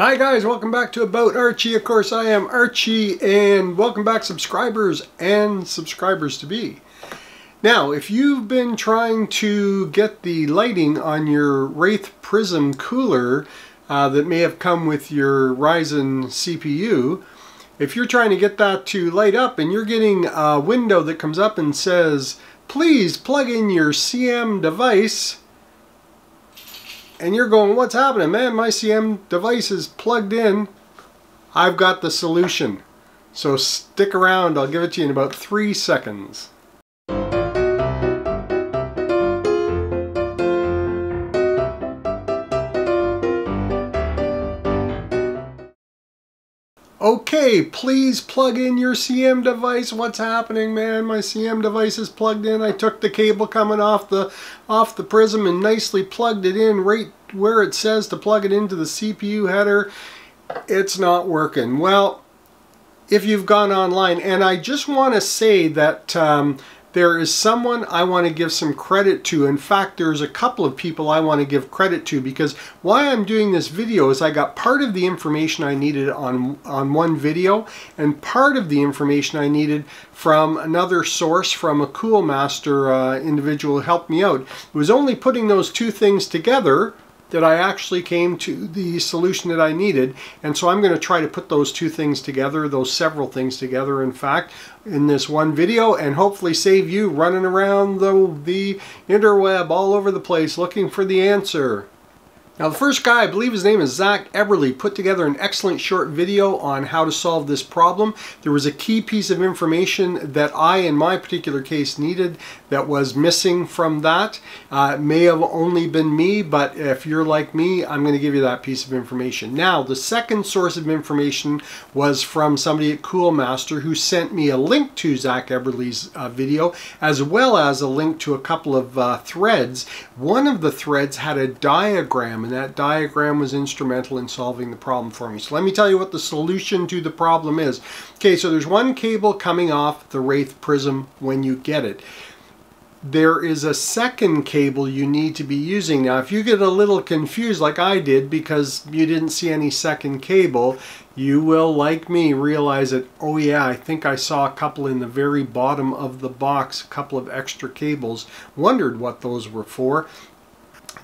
Hi guys, welcome back to About Archie. Of course, I am Archie, and welcome back subscribers and subscribers to be. Now, if you've been trying to get the lighting on your Wraith Prism cooler uh, that may have come with your Ryzen CPU, if you're trying to get that to light up and you're getting a window that comes up and says, please plug in your CM device, and you're going, what's happening? Man, my CM device is plugged in. I've got the solution. So stick around, I'll give it to you in about three seconds. Okay, please plug in your CM device. What's happening, man? My CM device is plugged in. I took the cable coming off the off the prism and nicely plugged it in right where it says to plug it into the CPU header. It's not working. Well, if you've gone online, and I just want to say that um, there is someone I want to give some credit to. In fact, there's a couple of people I want to give credit to because why I'm doing this video is I got part of the information I needed on, on one video and part of the information I needed from another source from a Coolmaster uh, individual who helped me out. It was only putting those two things together that I actually came to the solution that I needed. And so I'm going to try to put those two things together, those several things together, in fact, in this one video and hopefully save you running around the, the interweb all over the place looking for the answer. Now the first guy, I believe his name is Zack Eberly, put together an excellent short video on how to solve this problem. There was a key piece of information that I, in my particular case, needed that was missing from that. Uh, it may have only been me, but if you're like me, I'm going to give you that piece of information. Now, the second source of information was from somebody at Coolmaster who sent me a link to Zack Eberly's uh, video, as well as a link to a couple of uh, threads. One of the threads had a diagram and that diagram was instrumental in solving the problem for me. So let me tell you what the solution to the problem is. Okay, so there's one cable coming off the Wraith Prism when you get it there is a second cable you need to be using. Now, if you get a little confused like I did because you didn't see any second cable, you will, like me, realize that, oh yeah, I think I saw a couple in the very bottom of the box, a couple of extra cables. Wondered what those were for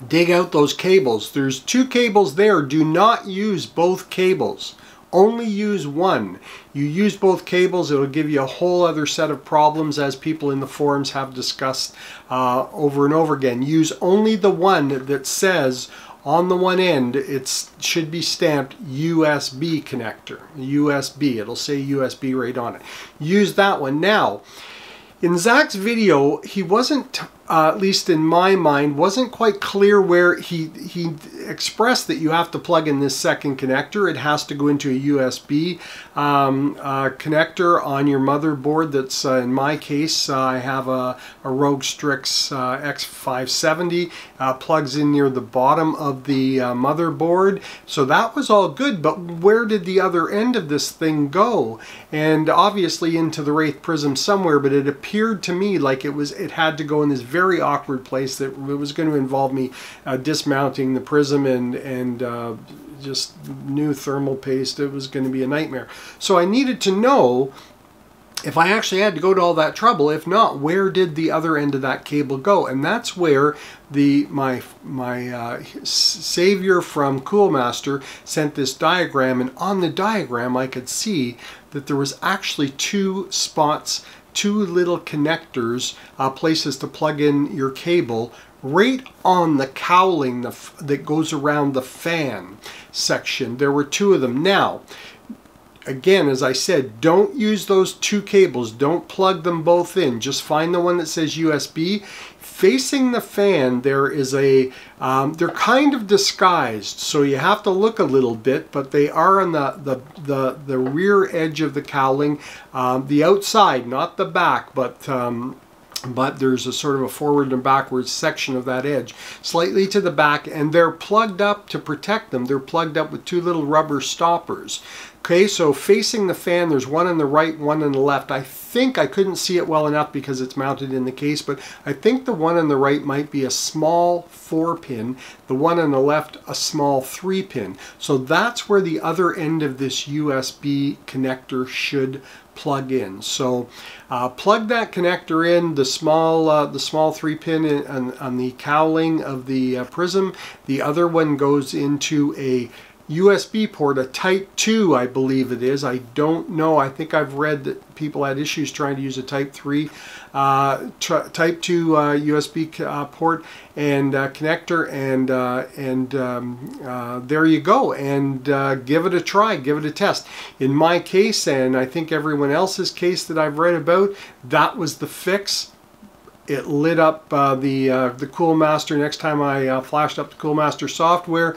dig out those cables. There's two cables there. Do not use both cables. Only use one. You use both cables, it'll give you a whole other set of problems as people in the forums have discussed uh, over and over again. Use only the one that says on the one end it should be stamped USB connector. USB, it'll say USB right on it. Use that one. Now, in Zack's video, he wasn't uh, at least in my mind, wasn't quite clear where he, he expressed that you have to plug in this second connector. It has to go into a USB um, uh, connector on your motherboard that's, uh, in my case, uh, I have a, a ROG Strix uh, X570, uh, plugs in near the bottom of the motherboard. So that was all good, but where did the other end of this thing go? And obviously into the Wraith Prism somewhere, but it appeared to me like it was it had to go in this very awkward place that was going to involve me uh, dismounting the prism and, and uh, just new thermal paste. It was going to be a nightmare. So I needed to know if I actually had to go to all that trouble, if not, where did the other end of that cable go? And that's where the my my uh, savior from Coolmaster sent this diagram, and on the diagram I could see that there was actually two spots two little connectors, uh, places to plug in your cable right on the cowling that goes around the fan section. There were two of them. Now, again, as I said, don't use those two cables. Don't plug them both in. Just find the one that says USB facing the fan there is a um, they're kind of disguised so you have to look a little bit but they are on the the the, the rear edge of the cowling um, the outside not the back but um, but there's a sort of a forward and backwards section of that edge slightly to the back and they're plugged up to protect them they're plugged up with two little rubber stoppers Okay, so facing the fan, there's one on the right, one on the left. I think I couldn't see it well enough because it's mounted in the case, but I think the one on the right might be a small four pin, the one on the left a small three pin. So that's where the other end of this USB connector should plug in. So uh, plug that connector in, the small uh, the small three pin in, on, on, the cowling of the uh, prism. The other one goes into a USB port, a Type 2 I believe it is. I don't know. I think I've read that people had issues trying to use a Type 3, uh, Type 2 uh, USB uh, port and uh, connector and uh, and um, uh, there you go and give it a try, give it a test. In my case and I think everyone else's case that I've read about, that was the fix it lit up uh, the uh, the Coolmaster next time I uh, flashed up the Coolmaster software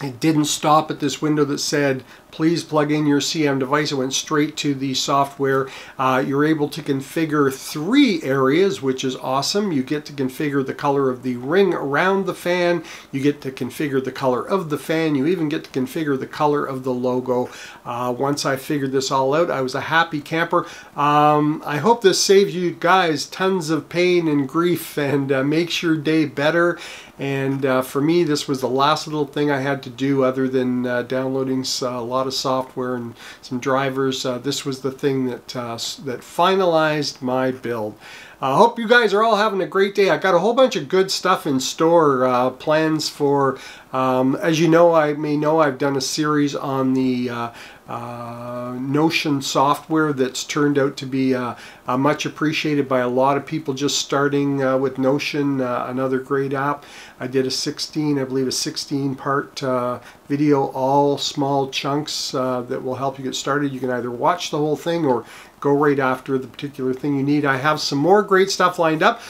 it didn't stop at this window that said please plug in your CM device. It went straight to the software. Uh, you're able to configure three areas, which is awesome. You get to configure the color of the ring around the fan. You get to configure the color of the fan. You even get to configure the color of the logo. Uh, once I figured this all out, I was a happy camper. Um, I hope this saves you guys tons of pain and grief and uh, makes your day better. And uh, for me, this was the last little thing I had to do other than uh, downloading uh, a lot of software and some drivers. Uh, this was the thing that, uh, that finalized my build. I hope you guys are all having a great day. I got a whole bunch of good stuff in store. Uh, plans for, um, as you know, I may know I've done a series on the uh, Notion software that's turned out to be uh, uh, much appreciated by a lot of people just starting uh, with Notion, uh, another great app. I did a 16, I believe a 16 part uh, video, all small chunks that will help you get started. You can either watch the whole thing or go right after the particular thing you need. I have some more great stuff lined up.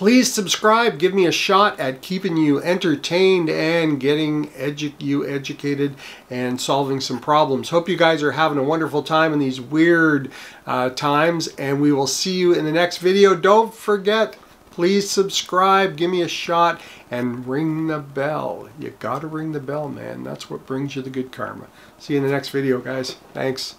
Please subscribe. Give me a shot at keeping you entertained and getting edu you educated and solving some problems. Hope you guys are having a wonderful time in these weird uh, times and we will see you in the next video. Don't forget, please subscribe, give me a shot, and ring the bell. You gotta ring the bell, man. That's what brings you the good karma. See you in the next video, guys. Thanks.